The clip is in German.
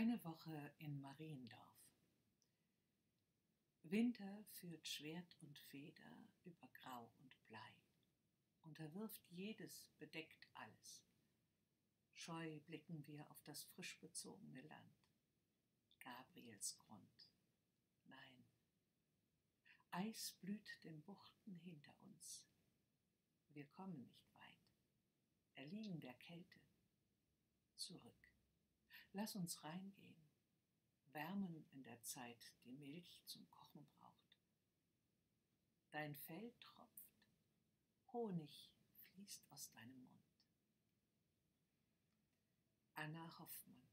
Eine Woche in Mariendorf. Winter führt Schwert und Feder über Grau und Blei, unterwirft jedes, bedeckt alles. Scheu blicken wir auf das frisch bezogene Land. Gabrielsgrund. Nein. Eis blüht den Buchten hinter uns. Wir kommen nicht weit, erliegen der Kälte. Zurück. Lass uns reingehen, wärmen in der Zeit, die Milch zum Kochen braucht. Dein Fell tropft, Honig fließt aus deinem Mund. Anna Hoffmann